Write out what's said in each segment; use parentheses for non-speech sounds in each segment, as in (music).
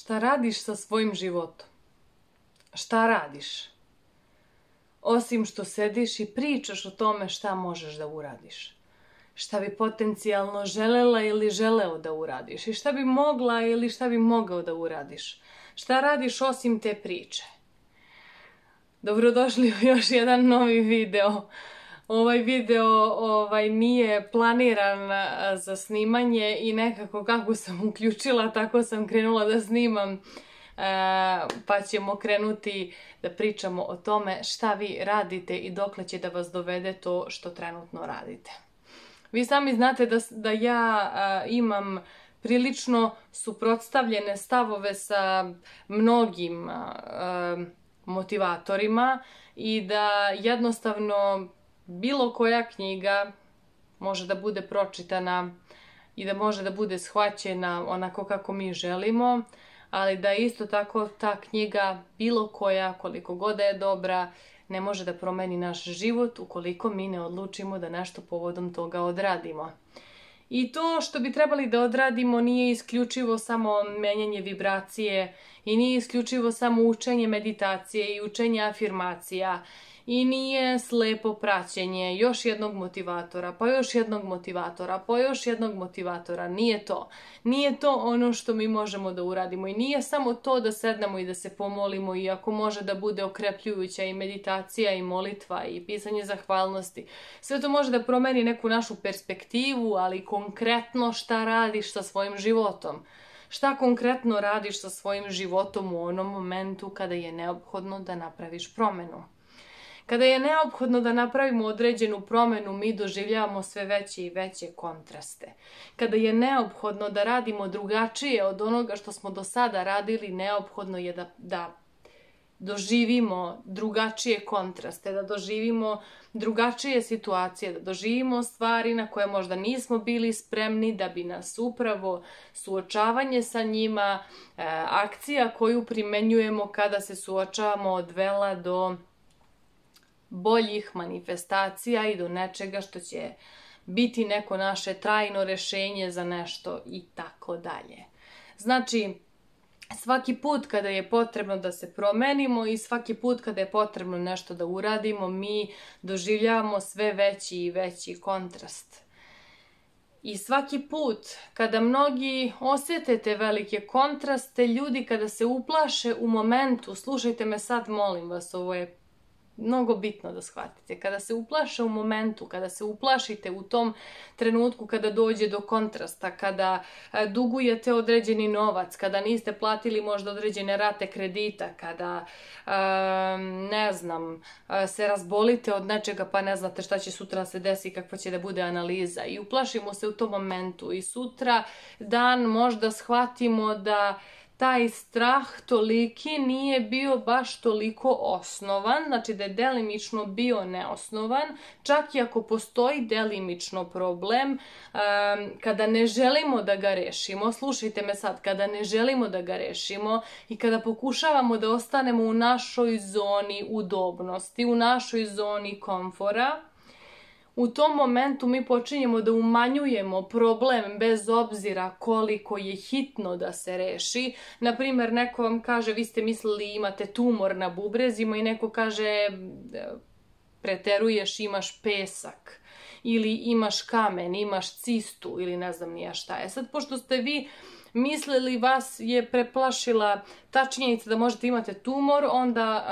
Šta radiš sa svojim životom? Šta radiš? Osim što sediš i pričaš o tome šta možeš da uradiš. Šta bi potencijalno želela ili želeo da uradiš. I šta bi mogla ili šta bi mogao da uradiš. Šta radiš osim te priče? Dobrodošli u još jedan novi video. Ovaj video ovaj, nije planiran za snimanje i nekako kako sam (laughs) uključila tako sam krenula da snimam. E, pa ćemo krenuti da pričamo o tome šta vi radite i dokle će da vas dovede to što trenutno radite. Vi sami znate da, da ja imam prilično suprotstavljene stavove sa mnogim motivatorima i da jednostavno bilo koja knjiga može da bude pročitana i da može da bude shvaćena onako kako mi želimo, ali da isto tako ta knjiga, bilo koja, koliko god je dobra, ne može da promeni naš život ukoliko mi ne odlučimo da nešto povodom toga odradimo. I to što bi trebali da odradimo nije isključivo samo menjanje vibracije i nije isključivo samo učenje meditacije i učenje afirmacija i nije slepo praćenje još jednog motivatora, pa još jednog motivatora, pa još jednog motivatora. Nije to. Nije to ono što mi možemo da uradimo i nije samo to da sednemo i da se pomolimo i ako može da bude okrepljujuća i meditacija i molitva i pisanje zahvalnosti. Sve to može da promeni neku našu perspektivu, ali konkretno šta radiš sa svojim životom. Šta konkretno radiš sa svojim životom u onom momentu kada je neophodno da napraviš promenu. Kada je neophodno da napravimo određenu promjenu, mi doživljavamo sve veće i veće kontraste. Kada je neophodno da radimo drugačije od onoga što smo do sada radili, neophodno je da, da doživimo drugačije kontraste, da doživimo drugačije situacije, da doživimo stvari na koje možda nismo bili spremni, da bi nas upravo suočavanje sa njima, e, akcija koju primenjujemo kada se suočavamo odvela do boljih manifestacija i do nečega što će biti neko naše trajno rešenje za nešto i tako dalje. Znači, svaki put kada je potrebno da se promenimo i svaki put kada je potrebno nešto da uradimo, mi doživljavamo sve veći i veći kontrast. I svaki put kada mnogi osjete te velike kontraste, ljudi kada se uplaše u momentu, slušajte me sad, molim vas, ovo je mnogo bitno da shvatite. Kada se uplaše u momentu, kada se uplašite u tom trenutku kada dođe do kontrasta, kada e, dugujete određeni novac, kada niste platili možda određene rate kredita, kada ne znam, e, se razbolite od nečega pa ne znate šta će sutra se desi, kakva će da bude analiza i uplašimo se u tom momentu i sutra dan možda shvatimo da taj strah toliki nije bio baš toliko osnovan, znači da je delimično bio neosnovan, čak i ako postoji delimično problem, kada ne želimo da ga rešimo, slušajte me sad, kada ne želimo da ga rešimo i kada pokušavamo da ostanemo u našoj zoni udobnosti, u našoj zoni komfora, u tom momentu mi počinjemo da umanjujemo problem bez obzira koliko je hitno da se reši. Naprimjer, neko vam kaže vi ste mislili imate tumor na bubrezima i neko kaže preteruješ imaš pesak ili imaš kamen, imaš cistu ili ne znam nija šta je. Sad, pošto ste vi mislili vas je preplašila ta činjenica da možete imate tumor, onda,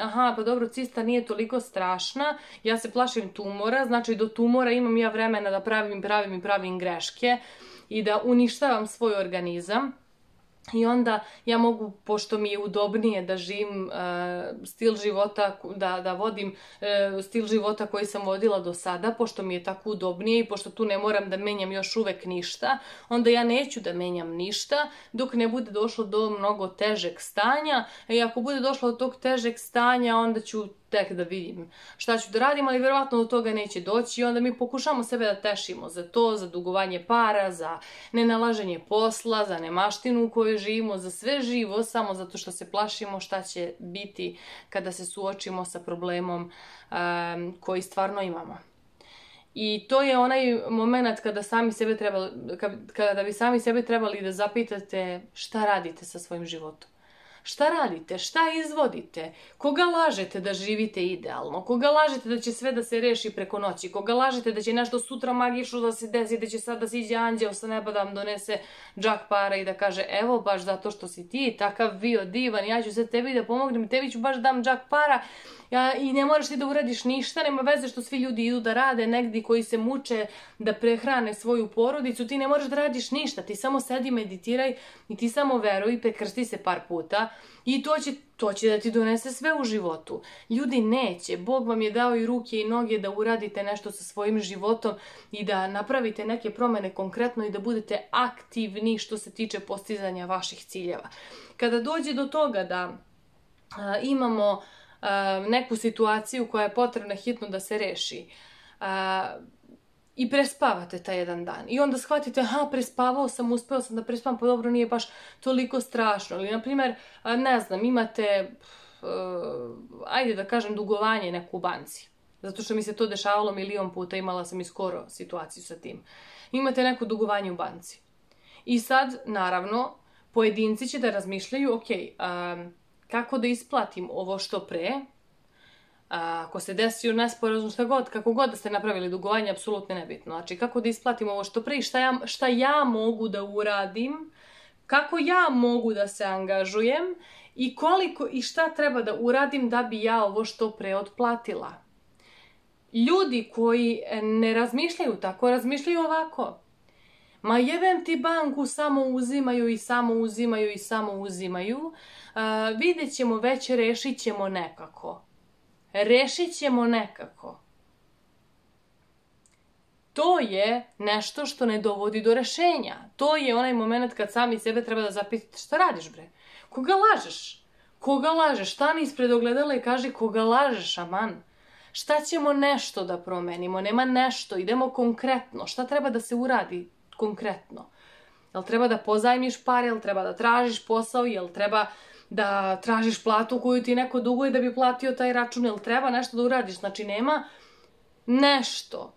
aha, pa dobro, cista nije toliko strašna, ja se plašim tumora, znači do tumora imam ja vremena da pravim, pravim i pravim greške i da uništavam svoj organizam. I onda ja mogu, pošto mi je udobnije da živim e, stil života, da, da vodim e, stil života koji sam vodila do sada, pošto mi je tako udobnije i pošto tu ne moram da menjam još uvek ništa, onda ja neću da menjam ništa dok ne bude došlo do mnogo težeg stanja. I ako bude došlo do tog težeg stanja, onda ću tek da vidim šta ću da radim, ali vjerojatno do toga neće doći i onda mi pokušamo sebe da tešimo za to, za dugovanje para, za nenalaženje posla, za nemaštinu u kojoj živimo, za sve živo, samo zato što se plašimo šta će biti kada se suočimo sa problemom koji stvarno imamo. I to je onaj moment kada sami sebe trebali, kada bi sami sebe trebali da zapitate šta radite sa svojim životom. Šta radite? Šta izvodite? Koga lažete da živite idealno? Koga lažete da će sve da se reši preko noći? Koga lažete da će nešto sutra magično da se desi, da će sad da se iđe anđeo sa neba da vam donese džak para i da kaže evo baš zato što si ti takav bio divan, ja ću sad tebi da pomognem, tebi ću baš dam džak para ja, I ne moraš ti da uradiš ništa, nema veze što svi ljudi idu da rade negdje koji se muče da prehrane svoju porodicu, ti ne moraš da radiš ništa, ti samo sedi, meditiraj i ti samo veruj, prekrsti se par puta i to će, to će da ti donese sve u životu. Ljudi neće, Bog vam je dao i ruke i noge da uradite nešto sa svojim životom i da napravite neke promjene konkretno i da budete aktivni što se tiče postizanja vaših ciljeva. Kada dođe do toga da imamo neku situaciju koja je potrebna hitno da se reši i prespavate taj jedan dan. I onda shvatite, aha, prespavao sam, uspeo sam da prespavam, pa dobro, nije baš toliko strašno. Ili, na primjer, ne znam, imate, ajde da kažem, dugovanje neku banci. Zato što mi se to dešavalo milion puta, imala sam i skoro situaciju sa tim. Imate neko dugovanje u banci. I sad, naravno, pojedinci će da razmišljaju, ok, kako da isplatim ovo što pre, ako se desi nesporazum šta god, kako god da ste napravili dugovanje, apsolutno nebitno. Znači, kako da isplatim ovo što pre šta ja, šta ja mogu da uradim, kako ja mogu da se angažujem i koliko i šta treba da uradim da bi ja ovo što pre otplatila. Ljudi koji ne razmišljaju tako, razmišljaju ovako. Ma jebem ti banku, samo uzimaju i samo uzimaju i samo uzimaju vidjet ćemo već, rešit ćemo nekako. Rešit ćemo nekako. To je nešto što ne dovodi do rešenja. To je onaj moment kad sami sebe treba da zapitate šta radiš bre? Koga lažeš? Koga lažeš? Stani ispred ogledala i kaži koga lažeš, aman. Šta ćemo nešto da promenimo? Nema nešto, idemo konkretno. Šta treba da se uradi konkretno? Jel treba da pozajmiš pare, jel treba da tražiš posao, jel treba da tražiš platu koju ti neko duguje da bi platio taj račun, jel treba nešto da uradiš? Znači nema nešto.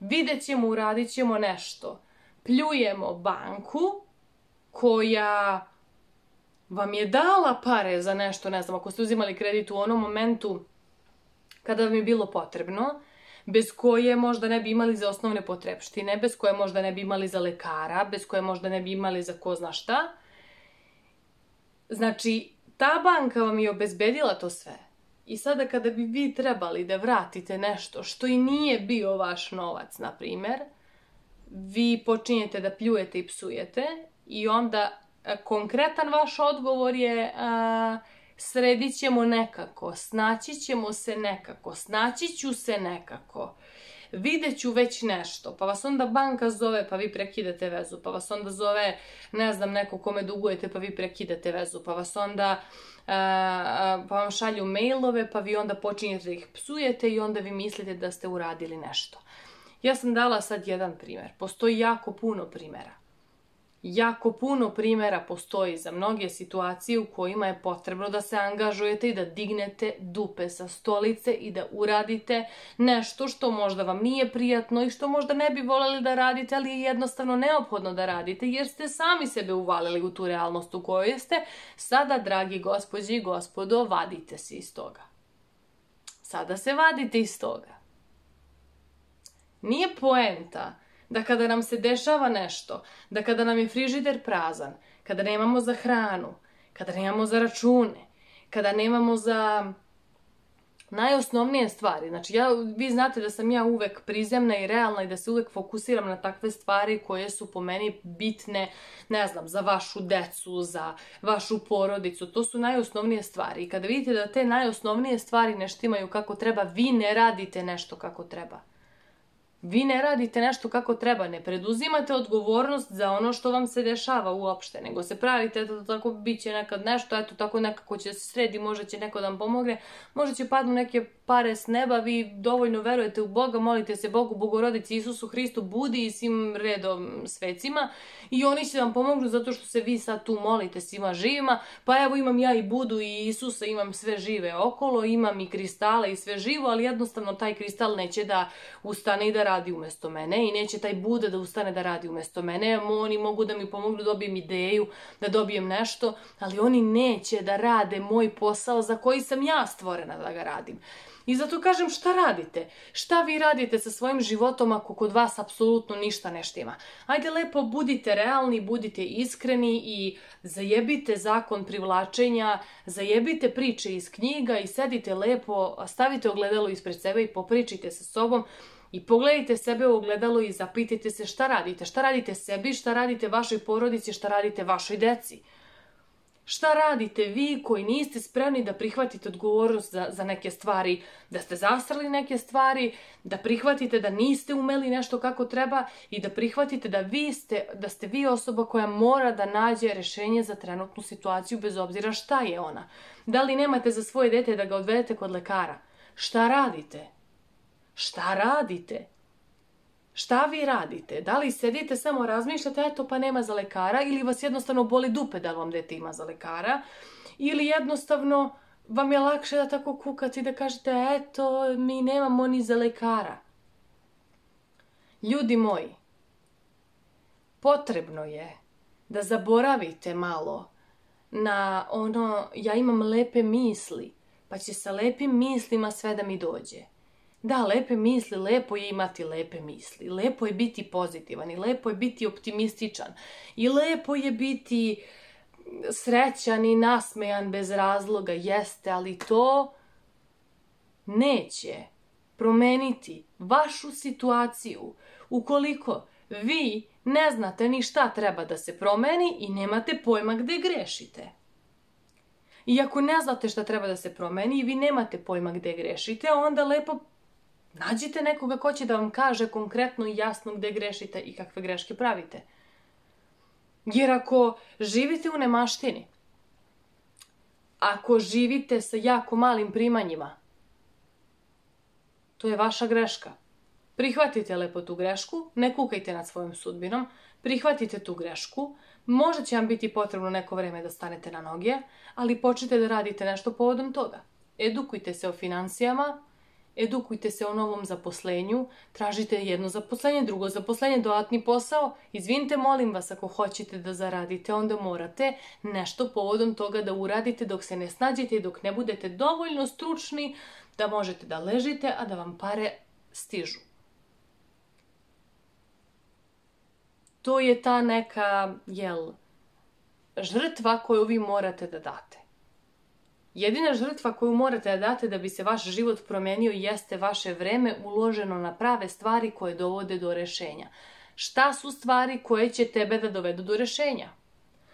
Vidjet ćemo, uradit ćemo nešto. Pljujemo banku koja vam je dala pare za nešto, ne znam, ako ste uzimali kredit u onom momentu kada vam je bilo potrebno, bez koje možda ne bi imali za osnovne potrebštine, bez koje možda ne bi imali za lekara, bez koje možda ne bi imali za ko zna šta. Znači, ta banka vam je obezbedila to sve. I sada kada bi vi trebali da vratite nešto što i nije bio vaš novac, na primjer, vi počinjete da pljujete i psujete i onda e, konkretan vaš odgovor je a, sredit ćemo nekako, snaći ćemo se nekako, snaći ću se nekako vidjet ću već nešto, pa vas onda banka zove, pa vi prekidate vezu, pa vas onda zove, ne znam, neko kome dugujete, pa vi prekidate vezu, pa vas onda, pa vam šalju mailove, pa vi onda počinjete da ih psujete i onda vi mislite da ste uradili nešto. Ja sam dala sad jedan primjer. Postoji jako puno primjera. Jako puno primjera postoji za mnoge situacije u kojima je potrebno da se angažujete i da dignete dupe sa stolice i da uradite nešto što možda vam nije prijatno i što možda ne bi voljeli da radite, ali je jednostavno neophodno da radite jer ste sami sebe uvalili u tu realnost u kojoj ste. Sada, dragi gospođi i gospodo, vadite se iz toga. Sada se vadite iz toga. Nije poenta da kada nam se dešava nešto, da kada nam je frižider prazan, kada nemamo za hranu, kada nemamo za račune, kada nemamo za najosnovnije stvari. Znači, ja, vi znate da sam ja uvek prizemna i realna i da se uvek fokusiram na takve stvari koje su po meni bitne, ne znam, za vašu decu, za vašu porodicu. To su najosnovnije stvari. I kada vidite da te najosnovnije stvari ne štimaju kako treba, vi ne radite nešto kako treba. Vi ne radite nešto kako treba, ne preduzimate odgovornost za ono što vam se dešava uopšte, nego se pravite, eto tako bit će nekad nešto, eto tako nekako će se sredi, možda će neko da vam pomogne, možda će padnu neke pare s neba, vi dovoljno verujete u Boga, molite se Bogu, Bogorodici Isusu Hristu, Budi i svim redom svecima i oni će vam pomognu zato što se vi sad tu molite svima živima, pa evo imam ja i Budu i Isusa, imam sve žive okolo, imam i kristale i sve živo, ali jednostavno taj kristal neće da ustane i da radi umjesto mene i neće taj Buda da ustane da radi umjesto mene, oni mogu da mi pomognu da dobijem ideju, da dobijem nešto, ali oni neće da rade moj posao za koji sam ja stvorena da ga radim. I zato kažem šta radite? Šta vi radite sa svojim životom ako kod vas apsolutno ništa ne štima? Ajde lepo budite realni, budite iskreni i zajebite zakon privlačenja, zajebite priče iz knjiga i sedite lepo, stavite ogledalo ispred sebe i popričite sa sobom i pogledajte sebe u ogledalo i zapitajte se šta radite. Šta radite sebi, šta radite vašoj porodici, šta radite vašoj deci. Šta radite vi koji niste spremni da prihvatite odgovornost za, za neke stvari, da ste zastrali neke stvari, da prihvatite da niste umeli nešto kako treba i da prihvatite da, vi ste, da ste vi osoba koja mora da nađe rješenje za trenutnu situaciju bez obzira šta je ona. Da li nemate za svoje dete da ga odvedete kod lekara? Šta radite? Šta radite? Šta vi radite? Da li sedite samo razmišljate, eto pa nema za lekara, ili vas jednostavno boli dupe da vam dete ima za lekara, ili jednostavno vam je lakše da tako kukate i da kažete, eto, mi nemamo ni za lekara. Ljudi moji, potrebno je da zaboravite malo na ono, ja imam lepe misli, pa će sa lepim mislima sve da mi dođe. Da, lepe misli, lepo je imati lepe misli, lepo je biti pozitivan i lepo je biti optimističan i lepo je biti srećan i nasmejan bez razloga, jeste, ali to neće promeniti vašu situaciju ukoliko vi ne znate ni šta treba da se promeni i nemate pojma gdje grešite. I ako ne znate šta treba da se promeni i vi nemate pojma gdje grešite, onda lepo Nađite nekoga ko će da vam kaže konkretno i jasno gdje grešite i kakve greške pravite. Jer ako živite u nemaštini, ako živite sa jako malim primanjima, to je vaša greška. Prihvatite lepo tu grešku, ne kukajte nad svojom sudbinom, prihvatite tu grešku, možda će vam biti potrebno neko vrijeme da stanete na noge, ali počnite da radite nešto povodom toga. Edukujte se o financijama, edukujte se o novom zaposlenju, tražite jedno zaposlenje, drugo zaposlenje, dodatni posao. Izvinite, molim vas, ako hoćete da zaradite, onda morate nešto povodom toga da uradite dok se ne snađete i dok ne budete dovoljno stručni da možete da ležite, a da vam pare stižu. To je ta neka, jel, žrtva koju vi morate da date. Jedina žrtva koju morate da date da bi se vaš život promenio jeste vaše vreme uloženo na prave stvari koje dovode do rešenja. Šta su stvari koje će tebe da dovedu do rešenja?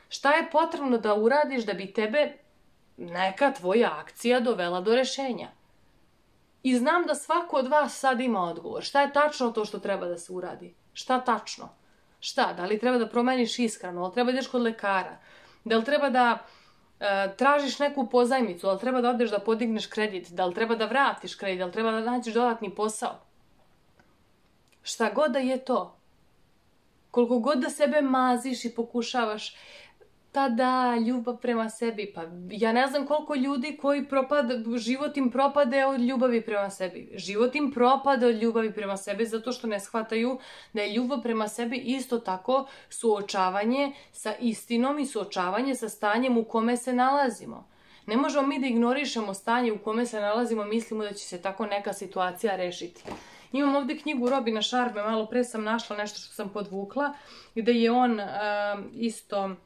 Šta je potrebno da uradiš da bi tebe neka tvoja akcija dovela do rešenja? I znam da svako od vas sad ima odgovor. Šta je tačno to što treba da se uradi? Šta tačno? Šta? Da li treba da promeniš ishranu? Da li treba ideš kod lekara? Da li treba da tražiš neku pozajmicu, ali treba da odeš da podigneš kredit, da li treba da vratiš kredit, da li treba da nađeš dodatni posao. Šta god da je to. Koliko god da sebe maziš i pokušavaš ta da, ljubav prema sebi. Pa ja ne znam koliko ljudi koji propade, život im propade od ljubavi prema sebi. Život im propade od ljubavi prema sebi zato što ne shvataju da je ljubav prema sebi isto tako suočavanje sa istinom i suočavanje sa stanjem u kome se nalazimo. Ne možemo mi da ignorišemo stanje u kome se nalazimo, mislimo da će se tako neka situacija rešiti. Imam ovdje knjigu Robina Šarbe, malo pre sam našla nešto što sam podvukla, gdje je on isto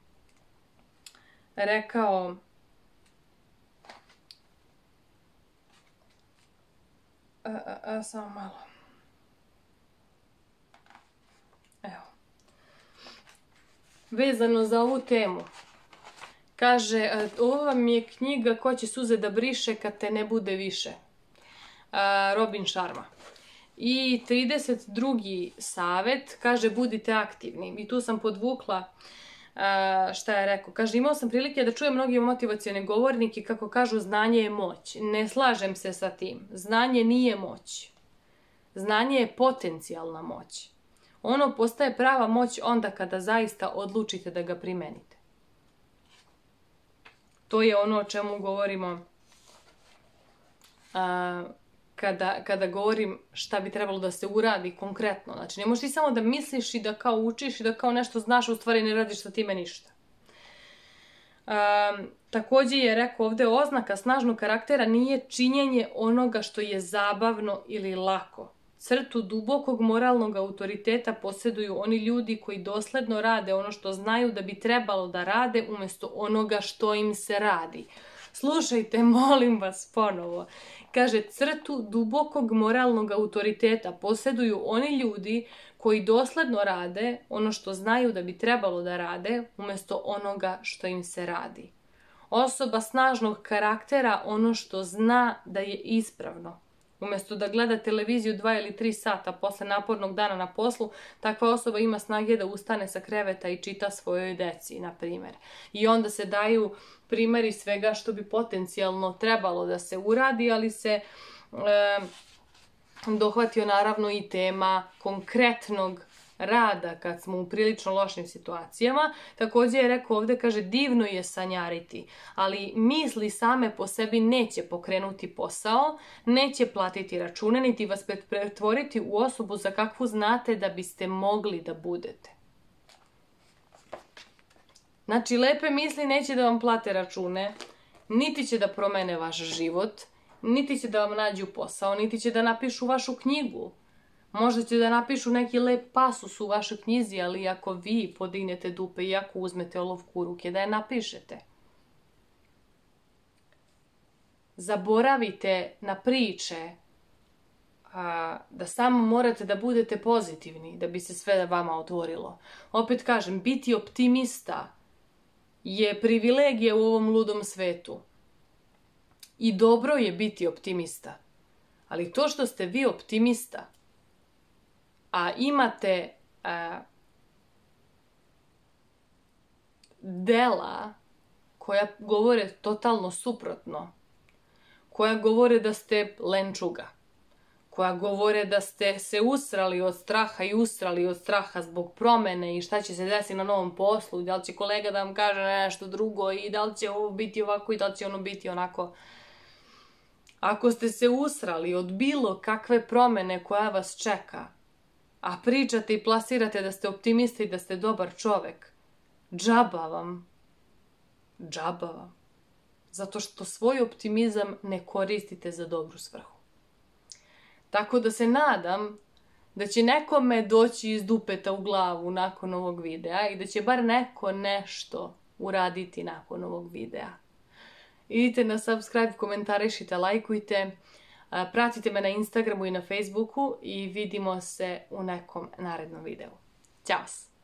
rekao a, a, a, samo malo. Evo. Vezano za ovu temu. Kaže, ovo vam je knjiga Ko će suze da briše kad te ne bude više. Robin Sharma. I 32. savet kaže budite aktivni. I tu sam podvukla šta je rekao? Kaže, imao sam prilike da čujem mnogi motivacijone govornike kako kažu znanje je moć. Ne slažem se sa tim. Znanje nije moć. Znanje je potencijalna moć. Ono postaje prava moć onda kada zaista odlučite da ga primenite. To je ono o čemu govorimo kada, kada govorim šta bi trebalo da se uradi konkretno. Znači, ne možeš ti samo da misliš i da kao učiš i da kao nešto znaš, u stvari ne radiš sa time ništa. Um, također je rekao ovdje oznaka snažnog karaktera nije činjenje onoga što je zabavno ili lako. Crtu dubokog moralnog autoriteta posjeduju oni ljudi koji dosledno rade ono što znaju da bi trebalo da rade umjesto onoga što im se radi. Slušajte, (laughs) molim vas ponovo. Kaže, crtu dubokog moralnog autoriteta posjeduju oni ljudi koji dosledno rade ono što znaju da bi trebalo da rade umjesto onoga što im se radi. Osoba snažnog karaktera ono što zna da je ispravno. Umjesto da gleda televiziju dva ili tri sata posle napornog dana na poslu, takva osoba ima snage da ustane sa kreveta i čita svojoj deci, na primjer. I onda se daju primjeri svega što bi potencijalno trebalo da se uradi, ali se e, dohvatio naravno i tema konkretnog rada kad smo u prilično lošim situacijama. Također je rekao ovdje, kaže, divno je sanjariti, ali misli same po sebi neće pokrenuti posao, neće platiti račune, niti vas pretvoriti u osobu za kakvu znate da biste mogli da budete. Znači, lepe misli neće da vam plate račune, niti će da promene vaš život, niti će da vam nađu posao, niti će da napišu vašu knjigu. Možda će da napišu neki lep pasus u vašoj knjizi, ali ako vi podignete dupe i ako uzmete olovku u ruke, da je napišete. Zaboravite na priče da samo morate da budete pozitivni da bi se sve vama otvorilo. Opet kažem, biti optimista je privilegija u ovom ludom svetu. I dobro je biti optimista. Ali to što ste vi optimista, a imate dela koja govore totalno suprotno, koja govore da ste lenčuga, koja govore da ste se usrali od straha i usrali od straha zbog promene i šta će se desiti na novom poslu, da li će kolega da vam kaže nešto drugo i da li će ovo biti ovako i da li će ono biti onako. Ako ste se usrali od bilo kakve promene koja vas čeka, a pričate i plasirate da ste optimisti i da ste dobar čovek, džaba vam. Džaba vam. Zato što svoj optimizam ne koristite za dobru svrhu. Tako da se nadam da će nekome doći iz dupeta u glavu nakon ovog videa i da će bar neko nešto uraditi nakon ovog videa. Idite na subscribe, komentarišite, lajkujte, pratite me na Instagramu i na Facebooku i vidimo se u nekom narednom videu. Ćao!